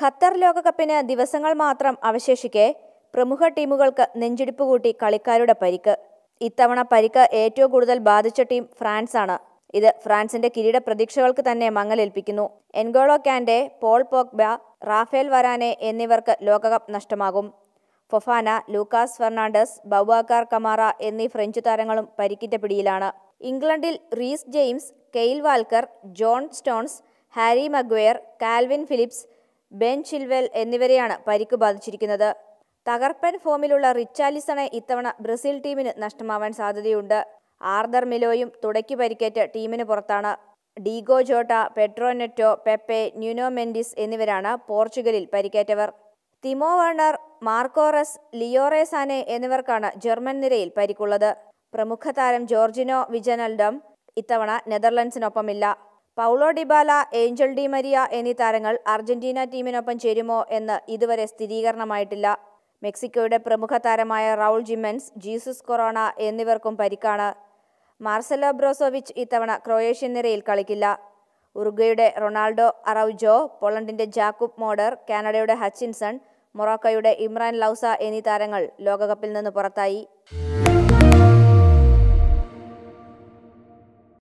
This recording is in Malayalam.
ഖത്തർ ലോകകപ്പിന് ദിവസങ്ങൾ മാത്രം അവശേഷിക്കെ പ്രമുഖ ടീമുകൾക്ക് നെഞ്ചിടിപ്പ് കൂട്ടി കളിക്കാരുടെ പരിക്ക്. ഇത്തവണ പരിക്ക് ഏറ്റവും കൂടുതൽ ബാധിച്ച ടീം ഫ്രാൻസാണ്. ഇത് ഫ്രാൻസിന്റെ കിരീട പ്രതീക്ഷകൾക്ക് തന്നെ മങ്ങലേൽപ്പിക്കുന്നു. N'Golo Kante Paul Pogba Raphael Varane എന്നിവർക്ക് ലോകകപ്പ് നഷ്ടമാകും. Fofana Lucas Fernandez Boubacar Kamara എന്നീ ഫ്രഞ്ച് താരങ്ങളും പരിക്കിറ്റ പിടിയിലാണ്. ഇംഗ്ലണ്ടിൽ Reece James Kyle Walker John Stones Harry Maguire Kalvin Phillips Ben Chilwell എന്നിവരെയാണ് പരിക്ക് ബാധിച്ചിരിക്കുന്നത്. തകർപ്പൻ ഫോമിലുള്ള റിച്ചാലിസണെ ഇത്തവണ ബ്രസീൽ ടീമിന് നഷ്ടമാവാൻ സാധ്യതയുണ്ട്. ആർദർ മിലോയും തുടയ്ക്ക് പരിക്കേറ്റ് ടീമിന് പുറത്താണ്. Diogo Jota Pedro Neto Pepe Nuno Mendes എന്നിവരാണ് പോർച്ചുഗലിൽ പരിക്കേറ്റവർ. തിമോ വർണർ മാർക്കോറസ് ലിയോറേസാനെ എന്നിവർക്കാണ് ജർമ്മൻ നിരയിൽ പരിക്കുള്ളത്. പ്രമുഖ താരം ജോർജിനോ വിജനൽഡം ഇത്തവണ നെതർലൻഡ്സിനൊപ്പമില്ല. Paulo Dybala Angel Di Maria എന്നീ താരങ്ങൾ അർജന്റീന ടീമിനൊപ്പം ചേരുമോ എന്ന് ഇതുവരെ സ്ഥിരീകരണമായിട്ടില്ല. മെക്സിക്കോയുടെ പ്രമുഖ താരമായ റൗൾ ജിമെൻസ് ജീസസ് കൊറോണ എന്നിവർക്കും പരിക്കാണ്. മാർസലോ ബ്രോസോവിച്ച് ഇത്തവണ ക്രൊയേഷ്യൻ നിരയിൽ കളിക്കില്ല. ഉറുഗയുടെ റൊണാൾഡോ അറൌജോ പോളണ്ടിന്റെ ജാക്കുബ് മോഡർ കാനഡയുടെ ഹച്ചിൻസൺ മൊറോക്കോയുടെ ഇമ്രാൻ ലൌസ എന്നീ താരങ്ങൾ ലോകകപ്പിൽ നിന്ന് പുറത്തായി.